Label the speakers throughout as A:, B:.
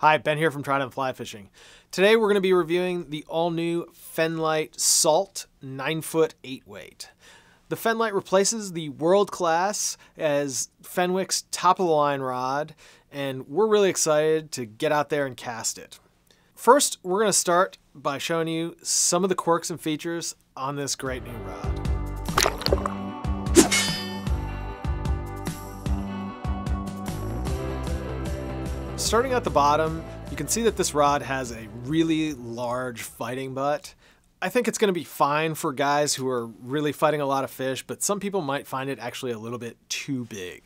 A: Hi, Ben here from Trident Fly Fishing. Today we're going to be reviewing the all-new Fenlite Salt 9-foot 8-weight. The Fenlite replaces the World Class as Fenwick's top-of-the-line rod, and we're really excited to get out there and cast it. First, we're going to start by showing you some of the quirks and features on this great new rod. Starting at the bottom, you can see that this rod has a really large fighting butt. I think it's going to be fine for guys who are really fighting a lot of fish, but some people might find it actually a little bit too big.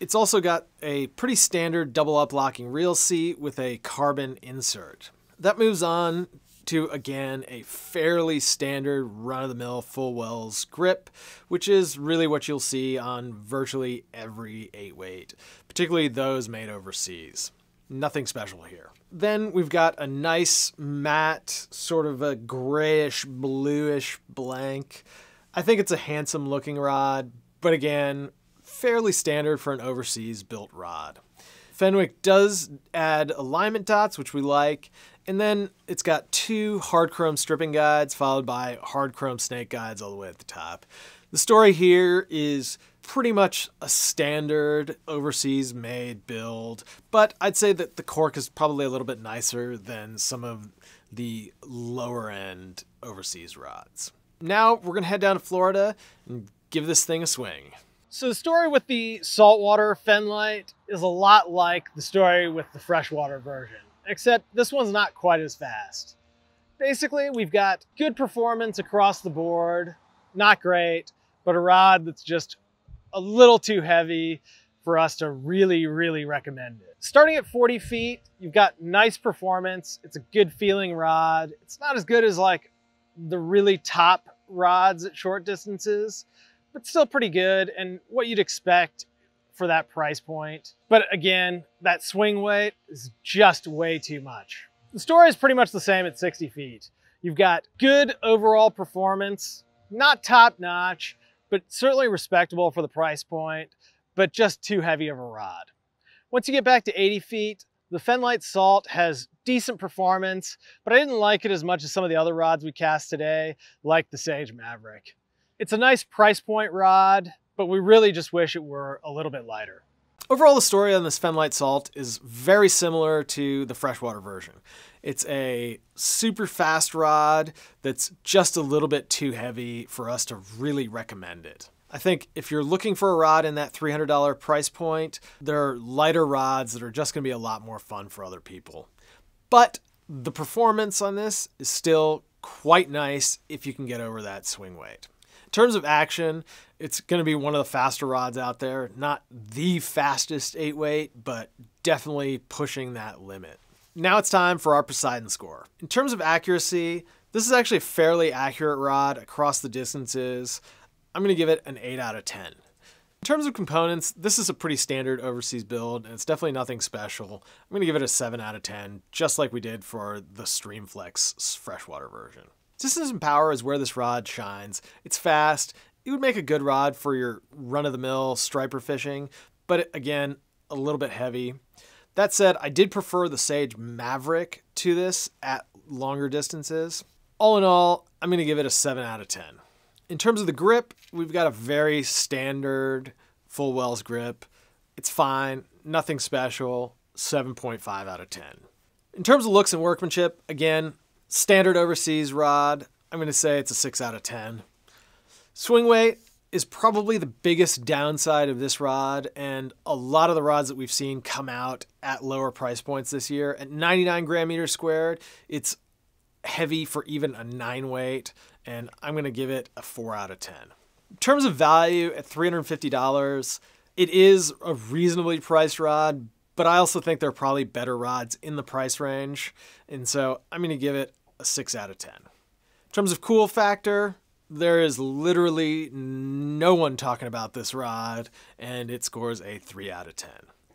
A: It's also got a pretty standard double up locking reel seat with a carbon insert. That moves on to again a fairly standard run-of-the-mill full wells grip, which is really what you'll see on virtually every 8-weight, particularly those made overseas. Nothing special here. Then we've got a nice matte, sort of a grayish, bluish blank. I think it's a handsome looking rod, but again, fairly standard for an overseas built rod. Fenwick does add alignment dots, which we like, and then it's got two hard chrome stripping guides followed by hard chrome snake guides all the way at the top. The story here is pretty much a standard overseas made build, but I'd say that the cork is probably a little bit nicer than some of the lower end overseas rods. Now we're gonna head down to Florida and give this thing a swing.
B: So the story with the saltwater Fenlite is a lot like the story with the freshwater version, except this one's not quite as fast. Basically, we've got good performance across the board, not great, but a rod that's just a little too heavy for us to really, really recommend it. Starting at 40 feet, you've got nice performance. It's a good feeling rod. It's not as good as like the really top rods at short distances, but still pretty good and what you'd expect for that price point. But again, that swing weight is just way too much. The story is pretty much the same at 60 feet. You've got good overall performance, not top notch, but certainly respectable for the price point, but just too heavy of a rod. Once you get back to 80 feet, the Fenlite Salt has decent performance, but I didn't like it as much as some of the other rods we cast today, like the Sage Maverick. It's a nice price point rod, but we really just wish it were a little bit lighter.
A: Overall, the story on this Fenlite Salt is very similar to the freshwater version. It's a super fast rod that's just a little bit too heavy for us to really recommend it. I think if you're looking for a rod in that $300 price point, there are lighter rods that are just going to be a lot more fun for other people. But the performance on this is still quite nice if you can get over that swing weight. In terms of action, it's going to be one of the faster rods out there. Not the fastest 8 weight, but definitely pushing that limit. Now it's time for our Poseidon score. In terms of accuracy, this is actually a fairly accurate rod across the distances. I'm going to give it an 8 out of 10. In terms of components, this is a pretty standard overseas build, and it's definitely nothing special. I'm going to give it a 7 out of 10, just like we did for the Streamflex freshwater version. Distance and power is where this rod shines. It's fast. It would make a good rod for your run-of-the-mill striper fishing, but again, a little bit heavy. That said, I did prefer the Sage Maverick to this at longer distances. All in all, I'm going to give it a 7 out of 10. In terms of the grip, we've got a very standard full wells grip. It's fine, nothing special, 7.5 out of 10. In terms of looks and workmanship, again, Standard overseas rod, I'm going to say it's a 6 out of 10. Swing weight is probably the biggest downside of this rod, and a lot of the rods that we've seen come out at lower price points this year. At 99 gram meters squared, it's heavy for even a 9 weight, and I'm going to give it a 4 out of 10. In terms of value, at $350, it is a reasonably priced rod, but I also think there are probably better rods in the price range. And so I'm going to give it a 6 out of 10. In terms of cool factor, there is literally no one talking about this rod, and it scores a 3 out of 10.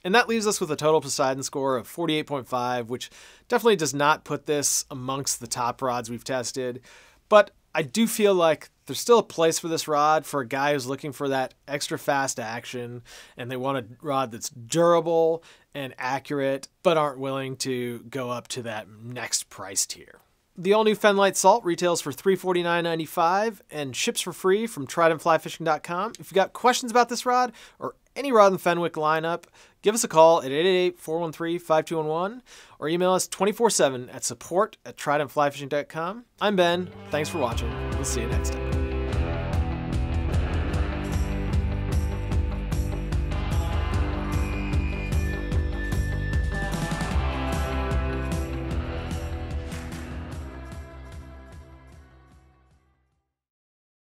A: And that leaves us with a total Poseidon score of 48.5, which definitely does not put this amongst the top rods we've tested. But I do feel like There's still a place for this rod for a guy who's looking for that extra fast action and they want a rod that's durable and accurate, but aren't willing to go up to that next price tier. The all new Fenlite Salt retails for $349.95 and ships for free from tridentflyfishing.com. If you've got questions about this rod or any rod in the Fenwick lineup, give us a call at 888-413-5211 or email us 24-7 at support at tridentflyfishing.com. I'm Ben. Thanks for watching. We'll see you next time.